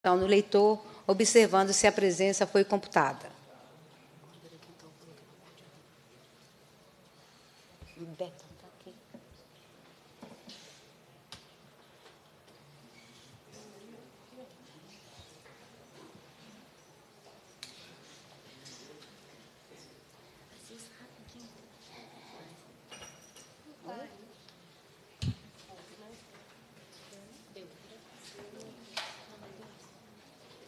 Então, no leitor, observando se a presença foi computada. Beto.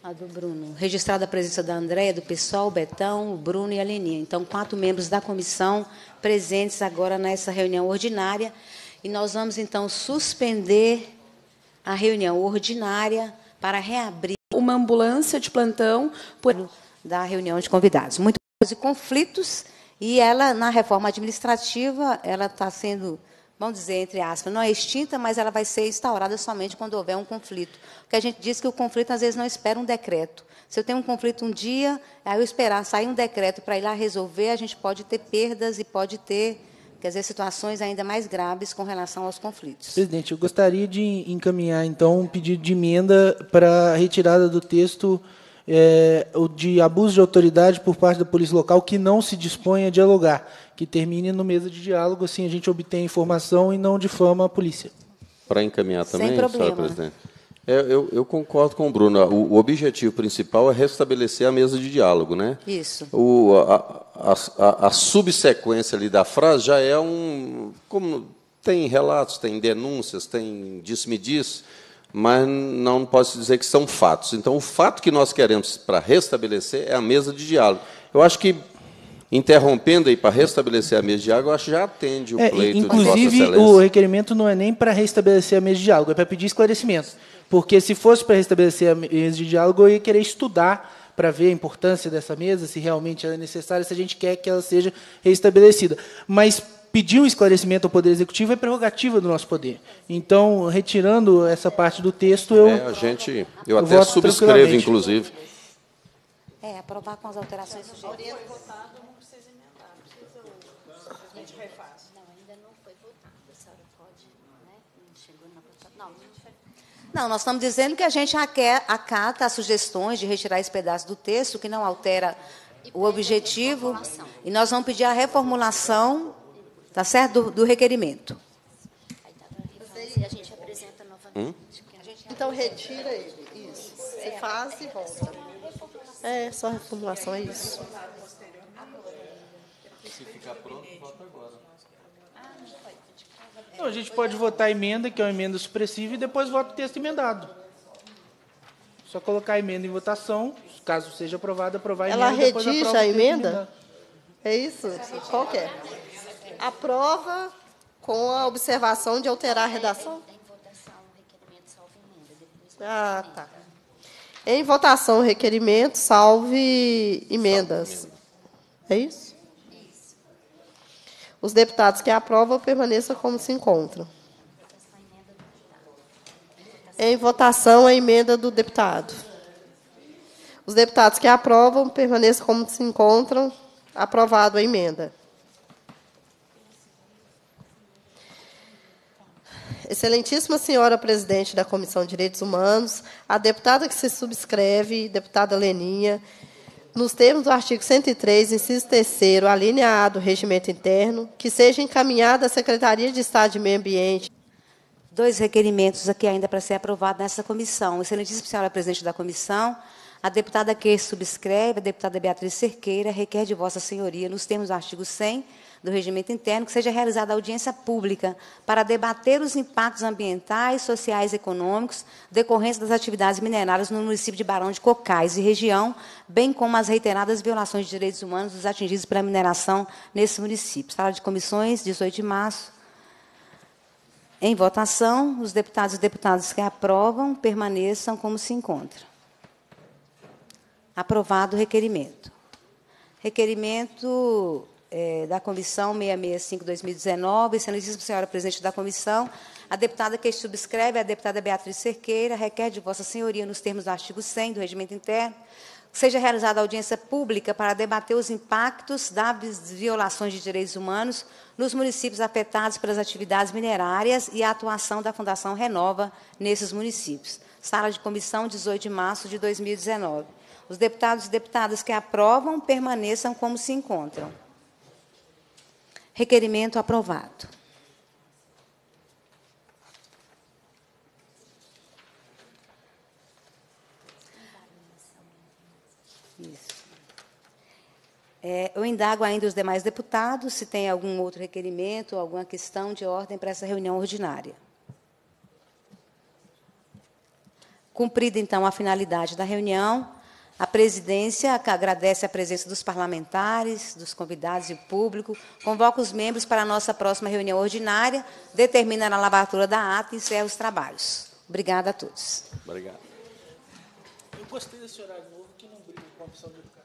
A do Bruno. Registrada a presença da Andréia, do pessoal, o Betão, o Bruno e a Leninha. Então, quatro membros da comissão presentes agora nessa reunião ordinária. E nós vamos, então, suspender a reunião ordinária para reabrir uma ambulância de plantão por... da reunião de convidados. Muitos conflitos e ela, na reforma administrativa, ela está sendo vamos dizer, entre aspas, não é extinta, mas ela vai ser instaurada somente quando houver um conflito. Porque a gente diz que o conflito, às vezes, não espera um decreto. Se eu tenho um conflito um dia, aí eu esperar sair um decreto para ir lá resolver, a gente pode ter perdas e pode ter, quer dizer, situações ainda mais graves com relação aos conflitos. Presidente, eu gostaria de encaminhar, então, um pedido de emenda para a retirada do texto é, o de abuso de autoridade por parte da polícia local que não se dispõe a dialogar, que termine no mesa de diálogo, assim a gente obtém informação e não difama a polícia. Para encaminhar também, senhora presidente. É, eu, eu, concordo com o Bruno. O, o, objetivo principal é restabelecer a mesa de diálogo, né? Isso. O, a, a, a, a subsequência ali da frase já é um, como tem relatos, tem denúncias, tem disse-me-diz, mas não posso dizer que são fatos. Então, o fato que nós queremos para restabelecer é a mesa de diálogo. Eu acho que interrompendo aí para restabelecer a mesa de diálogo, eu acho que já atende o é, pleito Inclusive, o requerimento não é nem para restabelecer a mesa de diálogo, é para pedir esclarecimento. Porque se fosse para restabelecer a mesa de diálogo, eu ia querer estudar para ver a importância dessa mesa, se realmente ela é necessária, se a gente quer que ela seja restabelecida. Mas pedir um esclarecimento ao Poder Executivo é prerrogativa do nosso poder. Então, retirando essa parte do texto, eu. É, a gente, eu, eu até subscrevo, inclusive. É, aprovar com as alterações sugeridas. Não, nós estamos dizendo que a gente acata as sugestões de retirar esse pedaço do texto, que não altera o objetivo, e nós vamos pedir a reformulação tá certo? Do, do requerimento. a gente apresenta novamente. Hum? Então retira ele. Isso. Você faz e volta. É, só reformulação, é isso. Se ficar pronto, vota agora. Não, a gente pode votar a emenda, que é uma emenda supressiva, e depois vota o texto emendado. Só colocar a emenda em votação, caso seja aprovada, aprovar a emenda. Ela redige a emenda? É isso? Qual que é? Aprova com a observação de alterar a redação? Ah, tá. Em votação, o requerimento, salve emendas. É isso? Os deputados que aprovam permaneçam como se encontram. Em votação, a emenda do deputado. Os deputados que aprovam permaneçam como se encontram. Aprovado a emenda. Excelentíssima senhora presidente da Comissão de Direitos Humanos, a deputada que se subscreve, deputada Leninha, nos termos do artigo 103, inciso 3 a linha A do regimento interno, que seja encaminhada à Secretaria de Estado de Meio Ambiente. Dois requerimentos aqui ainda para ser aprovado nessa comissão. Excelentíssima senhora presidente da comissão, a deputada que subscreve, a deputada Beatriz Cerqueira, requer de vossa senhoria, nos termos do artigo 100 do regimento interno, que seja realizada audiência pública para debater os impactos ambientais, sociais e econômicos decorrentes das atividades minerárias no município de Barão de Cocais e região, bem como as reiteradas violações de direitos humanos dos atingidos pela mineração nesse município. Sala de comissões, 18 de março. Em votação, os deputados e deputadas que aprovam permaneçam como se encontram. Aprovado o requerimento. Requerimento é, da Comissão 665-2019, excelentíssima senhora presidente da comissão, a deputada que subscreve, a deputada Beatriz Cerqueira, requer de Vossa Senhoria, nos termos do artigo 100 do Regimento Interno, que seja realizada audiência pública para debater os impactos das violações de direitos humanos nos municípios afetados pelas atividades minerárias e a atuação da Fundação Renova nesses municípios. sala de comissão, 18 de março de 2019. Os deputados e deputadas que aprovam permaneçam como se encontram. Requerimento aprovado. Isso. É, eu indago ainda os demais deputados se tem algum outro requerimento, alguma questão de ordem para essa reunião ordinária. Cumprida, então, a finalidade da reunião, a presidência agradece a presença dos parlamentares, dos convidados e público, convoca os membros para a nossa próxima reunião ordinária, determina a lavatura da ata e encerra os trabalhos. Obrigada a todos. Obrigado. Eu gostei desse horário novo que não briga com a opção de educação.